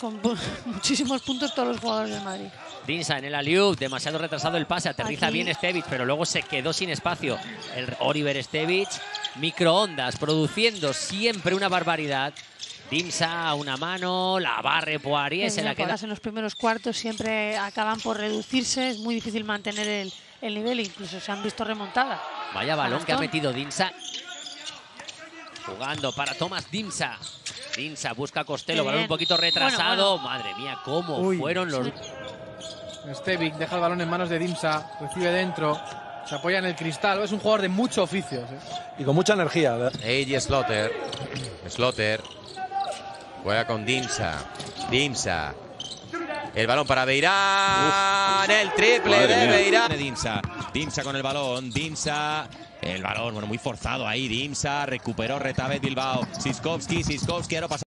con muchísimos puntos todos los jugadores de Madrid. Dinsa en el aliup, demasiado retrasado el pase, aterriza bien Stevich, pero luego se quedó sin espacio. El Oliver Stevich, microondas, produciendo siempre una barbaridad. Dimsa una mano, la barre Poirier, se la queda. En los primeros cuartos siempre acaban por reducirse, es muy difícil mantener el, el nivel, incluso se han visto remontadas. Vaya balón que ha metido Dimsa. Jugando para Thomas Dimsa. Dimsa busca a Costello, balón un poquito retrasado. Madre mía, cómo fueron los... Stevic deja el balón en manos de Dimsa, recibe dentro, se apoya en el cristal. Es un jugador de mucho oficio. ¿eh? Y con mucha energía. Eiji Slotter. Slotter. Juega con Dimsa. Dimsa. El balón para Beirán. El triple de Beirán. Dimsa. Dimsa con el balón. Dimsa. El balón, bueno, muy forzado ahí. Dimsa recuperó Retabet Bilbao. Siskowski. Siskowski. Ahora pasa.